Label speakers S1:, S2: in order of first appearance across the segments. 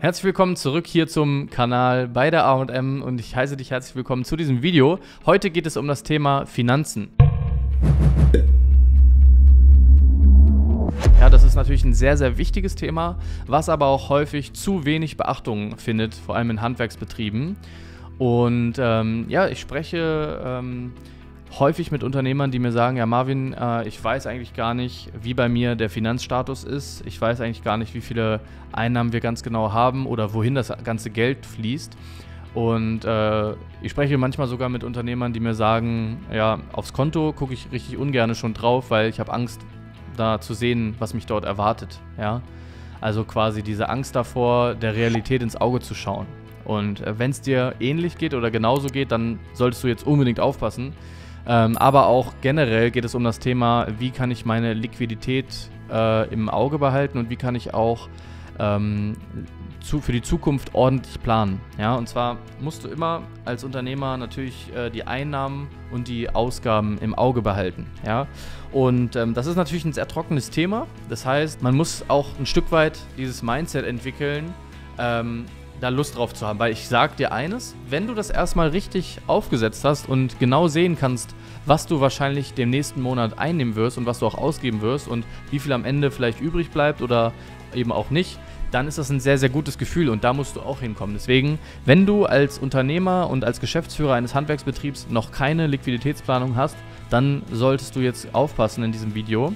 S1: Herzlich willkommen zurück hier zum Kanal bei der AM und ich heiße dich herzlich willkommen zu diesem Video. Heute geht es um das Thema Finanzen. Ja, das ist natürlich ein sehr, sehr wichtiges Thema, was aber auch häufig zu wenig Beachtung findet, vor allem in Handwerksbetrieben. Und ähm, ja, ich spreche ähm, häufig mit Unternehmern, die mir sagen, ja Marvin, äh, ich weiß eigentlich gar nicht, wie bei mir der Finanzstatus ist. Ich weiß eigentlich gar nicht, wie viele Einnahmen wir ganz genau haben oder wohin das ganze Geld fließt. Und äh, ich spreche manchmal sogar mit Unternehmern, die mir sagen, ja, aufs Konto gucke ich richtig ungern schon drauf, weil ich habe Angst, da zu sehen, was mich dort erwartet. Ja? Also quasi diese Angst davor, der Realität ins Auge zu schauen. Und äh, wenn es dir ähnlich geht oder genauso geht, dann solltest du jetzt unbedingt aufpassen, ähm, aber auch generell geht es um das Thema, wie kann ich meine Liquidität äh, im Auge behalten und wie kann ich auch ähm, zu, für die Zukunft ordentlich planen. Ja, und zwar musst du immer als Unternehmer natürlich äh, die Einnahmen und die Ausgaben im Auge behalten. Ja, und ähm, das ist natürlich ein sehr trockenes Thema. Das heißt, man muss auch ein Stück weit dieses Mindset entwickeln, ähm, da Lust drauf zu haben. Weil ich sag dir eines, wenn du das erstmal richtig aufgesetzt hast und genau sehen kannst, was du wahrscheinlich dem nächsten Monat einnehmen wirst und was du auch ausgeben wirst und wie viel am Ende vielleicht übrig bleibt oder eben auch nicht, dann ist das ein sehr, sehr gutes Gefühl und da musst du auch hinkommen. Deswegen, wenn du als Unternehmer und als Geschäftsführer eines Handwerksbetriebs noch keine Liquiditätsplanung hast, dann solltest du jetzt aufpassen in diesem Video.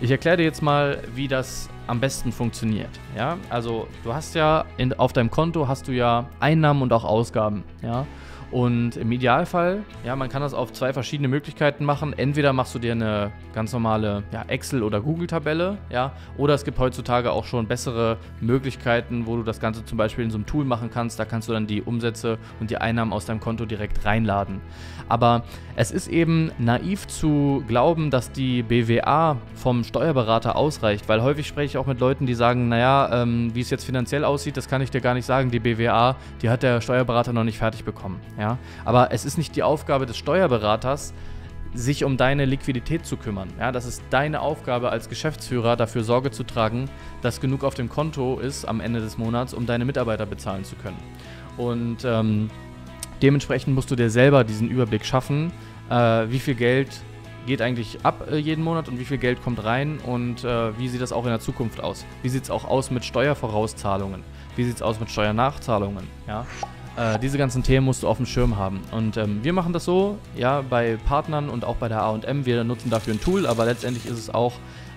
S1: Ich erkläre dir jetzt mal, wie das am besten funktioniert. Ja, also du hast ja in, auf deinem Konto hast du ja Einnahmen und auch Ausgaben. Ja, und im Idealfall, ja, man kann das auf zwei verschiedene Möglichkeiten machen. Entweder machst du dir eine ganz normale ja, Excel- oder Google-Tabelle, ja, oder es gibt heutzutage auch schon bessere Möglichkeiten, wo du das Ganze zum Beispiel in so einem Tool machen kannst. Da kannst du dann die Umsätze und die Einnahmen aus deinem Konto direkt reinladen. Aber es ist eben naiv zu glauben, dass die BWA vom Steuerberater ausreicht, weil häufig spreche ich auch mit Leuten, die sagen, naja, ähm, wie es jetzt finanziell aussieht, das kann ich dir gar nicht sagen. Die BWA, die hat der Steuerberater noch nicht fertig bekommen. Ja? Aber es ist nicht die Aufgabe des Steuerberaters, sich um deine Liquidität zu kümmern. Ja, das ist deine Aufgabe als Geschäftsführer, dafür Sorge zu tragen, dass genug auf dem Konto ist am Ende des Monats, um deine Mitarbeiter bezahlen zu können. Und ähm, dementsprechend musst du dir selber diesen Überblick schaffen, äh, wie viel Geld geht eigentlich ab äh, jeden Monat und wie viel Geld kommt rein und äh, wie sieht das auch in der Zukunft aus? Wie sieht es auch aus mit Steuervorauszahlungen? Wie sieht es aus mit Steuernachzahlungen? Ja? Äh, diese ganzen Themen musst du auf dem Schirm haben. Und ähm, wir machen das so, ja, bei Partnern und auch bei der AM. Wir nutzen dafür ein Tool, aber letztendlich ist es auch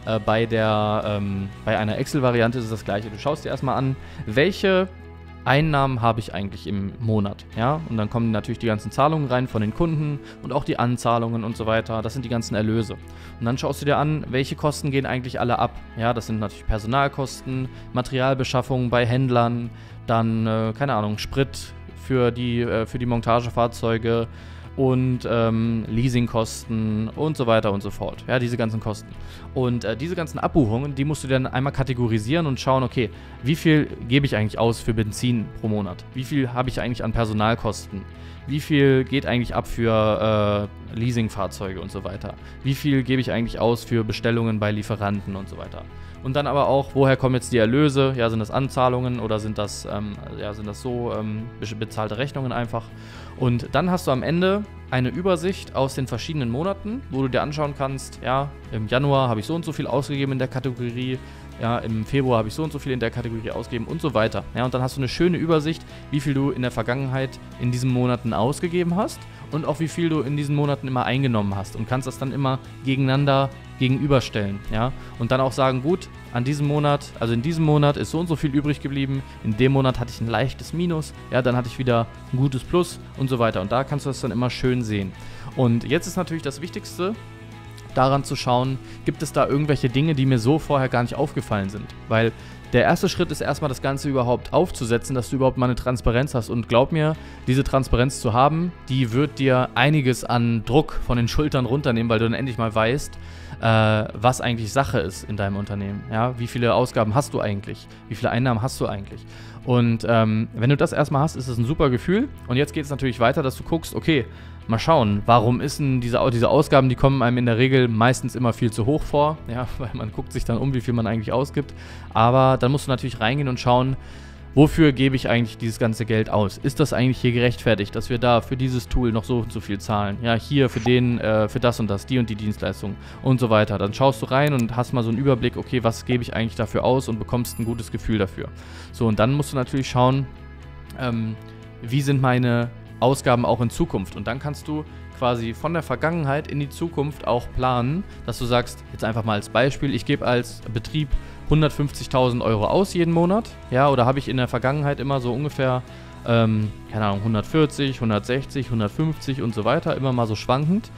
S1: äh, bei, der, ähm, bei einer Excel-Variante das gleiche. Du schaust dir erstmal an, welche Einnahmen habe ich eigentlich im Monat, ja? Und dann kommen natürlich die ganzen Zahlungen rein von den Kunden und auch die Anzahlungen und so weiter. Das sind die ganzen Erlöse. Und dann schaust du dir an, welche Kosten gehen eigentlich alle ab. Ja, das sind natürlich Personalkosten, Materialbeschaffung bei Händlern, dann, äh, keine Ahnung, Sprit, für die, äh, für die Montagefahrzeuge und ähm, Leasingkosten und so weiter und so fort. Ja, diese ganzen Kosten. Und äh, diese ganzen Abbuchungen, die musst du dann einmal kategorisieren und schauen, okay, wie viel gebe ich eigentlich aus für Benzin pro Monat? Wie viel habe ich eigentlich an Personalkosten? Wie viel geht eigentlich ab für äh, Leasingfahrzeuge und so weiter? Wie viel gebe ich eigentlich aus für Bestellungen bei Lieferanten und so weiter? Und dann aber auch, woher kommen jetzt die Erlöse? Ja, sind das Anzahlungen oder sind das, ähm, ja, sind das so ähm, bezahlte Rechnungen einfach? Und dann hast du am Ende eine Übersicht aus den verschiedenen Monaten, wo du dir anschauen kannst, ja, im Januar habe ich so und so viel ausgegeben in der Kategorie, ja, im Februar habe ich so und so viel in der Kategorie ausgegeben und so weiter. Ja, und dann hast du eine schöne Übersicht, wie viel du in der Vergangenheit in diesen Monaten ausgegeben hast und auch wie viel du in diesen Monaten immer eingenommen hast und kannst das dann immer gegeneinander gegenüberstellen, ja, und dann auch sagen, gut, an diesem Monat, also in diesem Monat ist so und so viel übrig geblieben, in dem Monat hatte ich ein leichtes Minus, ja, dann hatte ich wieder ein gutes Plus und so weiter und da kannst du das dann immer schön sehen. Und jetzt ist natürlich das Wichtigste, daran zu schauen, gibt es da irgendwelche Dinge, die mir so vorher gar nicht aufgefallen sind, weil der erste Schritt ist erstmal das Ganze überhaupt aufzusetzen, dass du überhaupt mal eine Transparenz hast. Und glaub mir, diese Transparenz zu haben, die wird dir einiges an Druck von den Schultern runternehmen, weil du dann endlich mal weißt, äh, was eigentlich Sache ist in deinem Unternehmen. Ja? Wie viele Ausgaben hast du eigentlich? Wie viele Einnahmen hast du eigentlich? Und ähm, wenn du das erstmal hast, ist es ein super Gefühl. Und jetzt geht es natürlich weiter, dass du guckst, okay, mal schauen, warum ist denn diese, diese Ausgaben, die kommen einem in der Regel meistens immer viel zu hoch vor, ja, weil man guckt sich dann um, wie viel man eigentlich ausgibt. Aber dann musst du natürlich reingehen und schauen, wofür gebe ich eigentlich dieses ganze Geld aus? Ist das eigentlich hier gerechtfertigt, dass wir da für dieses Tool noch so und so viel zahlen? Ja, hier für den, äh, für das und das, die und die Dienstleistung und so weiter. Dann schaust du rein und hast mal so einen Überblick, okay, was gebe ich eigentlich dafür aus und bekommst ein gutes Gefühl dafür. So, und dann musst du natürlich schauen, ähm, wie sind meine Ausgaben auch in Zukunft. Und dann kannst du quasi von der Vergangenheit in die Zukunft auch planen, dass du sagst, jetzt einfach mal als Beispiel, ich gebe als Betrieb 150.000 Euro aus jeden Monat, ja, oder habe ich in der Vergangenheit immer so ungefähr, ähm, keine Ahnung, 140, 160, 150 und so weiter, immer mal so schwankend.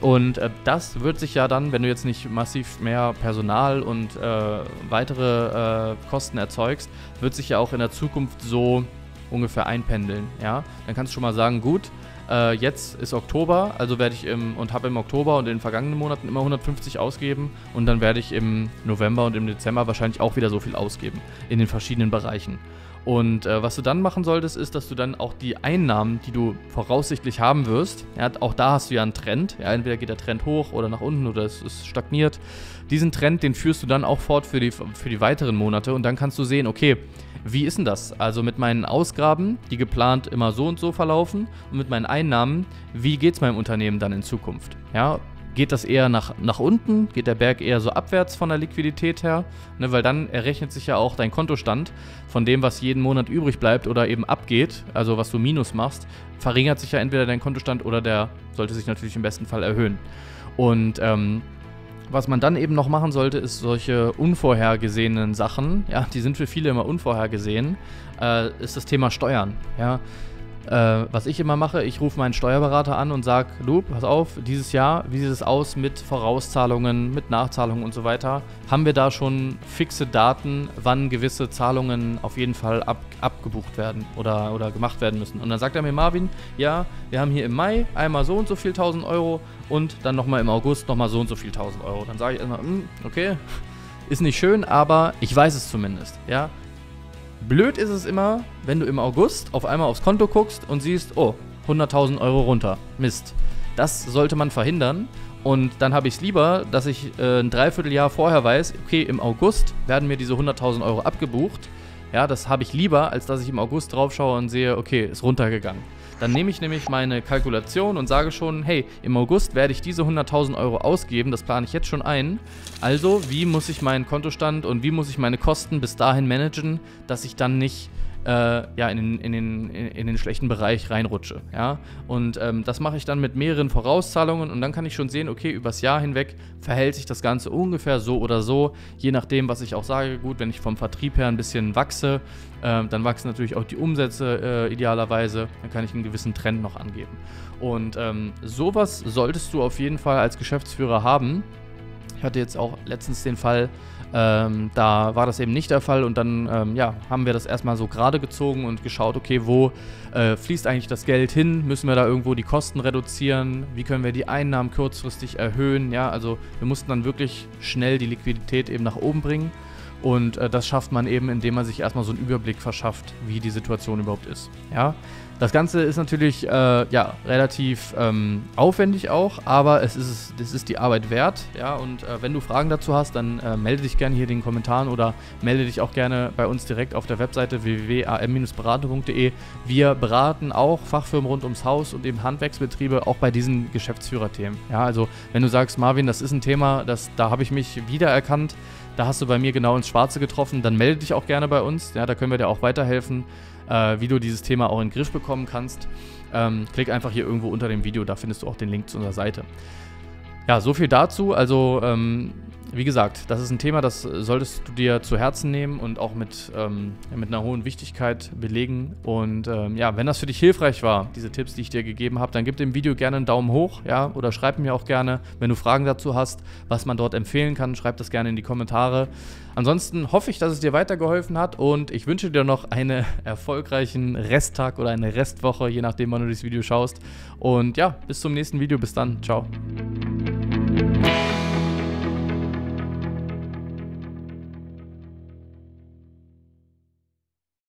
S1: Und äh, das wird sich ja dann, wenn du jetzt nicht massiv mehr Personal und äh, weitere äh, Kosten erzeugst, wird sich ja auch in der Zukunft so ungefähr einpendeln. Ja, dann kannst du schon mal sagen, gut, äh, jetzt ist Oktober, also werde ich im und habe im Oktober und in den vergangenen Monaten immer 150 ausgeben und dann werde ich im November und im Dezember wahrscheinlich auch wieder so viel ausgeben in den verschiedenen Bereichen. Und äh, was du dann machen solltest, ist, dass du dann auch die Einnahmen, die du voraussichtlich haben wirst, ja, auch da hast du ja einen Trend, ja, entweder geht der Trend hoch oder nach unten oder es, es stagniert. Diesen Trend, den führst du dann auch fort für die, für die weiteren Monate und dann kannst du sehen, okay, wie ist denn das? Also mit meinen Ausgaben, die geplant immer so und so verlaufen und mit meinen Einnahmen, wie geht es meinem Unternehmen dann in Zukunft? Ja, geht das eher nach, nach unten? Geht der Berg eher so abwärts von der Liquidität her? Ne, weil dann errechnet sich ja auch dein Kontostand von dem, was jeden Monat übrig bleibt oder eben abgeht, also was du minus machst, verringert sich ja entweder dein Kontostand oder der sollte sich natürlich im besten Fall erhöhen. Und ähm, was man dann eben noch machen sollte, ist solche unvorhergesehenen Sachen, ja, die sind für viele immer unvorhergesehen, äh, ist das Thema Steuern, ja. Äh, was ich immer mache, ich rufe meinen Steuerberater an und sage, du, pass auf, dieses Jahr, wie sieht es aus mit Vorauszahlungen, mit Nachzahlungen und so weiter? Haben wir da schon fixe Daten, wann gewisse Zahlungen auf jeden Fall ab, abgebucht werden oder, oder gemacht werden müssen? Und dann sagt er mir, Marvin, ja, wir haben hier im Mai einmal so und so viel 1000 Euro und dann nochmal im August nochmal so und so viel 1000 Euro. Dann sage ich immer, hm, okay, ist nicht schön, aber ich weiß es zumindest, ja. Blöd ist es immer, wenn du im August auf einmal aufs Konto guckst und siehst, oh, 100.000 Euro runter. Mist. Das sollte man verhindern. Und dann habe ich es lieber, dass ich äh, ein Dreivierteljahr vorher weiß, okay, im August werden mir diese 100.000 Euro abgebucht. Ja, das habe ich lieber, als dass ich im August drauf schaue und sehe, okay, ist runtergegangen. Dann nehme ich nämlich meine Kalkulation und sage schon, hey, im August werde ich diese 100.000 Euro ausgeben, das plane ich jetzt schon ein. Also, wie muss ich meinen Kontostand und wie muss ich meine Kosten bis dahin managen, dass ich dann nicht äh, ja, in, den, in, den, in den schlechten Bereich reinrutsche. Ja? Und ähm, das mache ich dann mit mehreren Vorauszahlungen und dann kann ich schon sehen, okay, übers Jahr hinweg verhält sich das Ganze ungefähr so oder so, je nachdem, was ich auch sage. Gut, wenn ich vom Vertrieb her ein bisschen wachse, äh, dann wachsen natürlich auch die Umsätze äh, idealerweise, dann kann ich einen gewissen Trend noch angeben. Und ähm, sowas solltest du auf jeden Fall als Geschäftsführer haben. Ich hatte jetzt auch letztens den Fall, ähm, da war das eben nicht der Fall und dann ähm, ja, haben wir das erstmal so gerade gezogen und geschaut, okay, wo äh, fließt eigentlich das Geld hin? Müssen wir da irgendwo die Kosten reduzieren? Wie können wir die Einnahmen kurzfristig erhöhen? Ja, also wir mussten dann wirklich schnell die Liquidität eben nach oben bringen. Und äh, das schafft man eben, indem man sich erstmal so einen Überblick verschafft, wie die Situation überhaupt ist. Ja, das Ganze ist natürlich äh, ja, relativ ähm, aufwendig auch, aber es ist, es ist die Arbeit wert. Ja, und äh, wenn du Fragen dazu hast, dann äh, melde dich gerne hier in den Kommentaren oder melde dich auch gerne bei uns direkt auf der Webseite www.am-beratung.de. Wir beraten auch Fachfirmen rund ums Haus und eben Handwerksbetriebe auch bei diesen Geschäftsführerthemen. Ja, also wenn du sagst, Marvin, das ist ein Thema, das, da habe ich mich wiedererkannt, da hast du bei mir genau ins Schwarze getroffen, dann melde dich auch gerne bei uns. Ja, da können wir dir auch weiterhelfen äh, wie du dieses Thema auch in den Griff bekommen kannst. Ähm, klick einfach hier irgendwo unter dem Video, da findest du auch den Link zu unserer Seite. Ja, so viel dazu. Also ähm, wie gesagt, das ist ein Thema, das solltest du dir zu Herzen nehmen und auch mit, ähm, mit einer hohen Wichtigkeit belegen. Und ähm, ja, wenn das für dich hilfreich war, diese Tipps, die ich dir gegeben habe, dann gib dem Video gerne einen Daumen hoch, ja, oder schreib mir auch gerne, wenn du Fragen dazu hast, was man dort empfehlen kann, schreib das gerne in die Kommentare. Ansonsten hoffe ich, dass es dir weitergeholfen hat und ich wünsche dir noch einen erfolgreichen Resttag oder eine Restwoche, je nachdem, wann du dieses Video schaust. Und ja, bis zum nächsten Video. Bis dann. Ciao.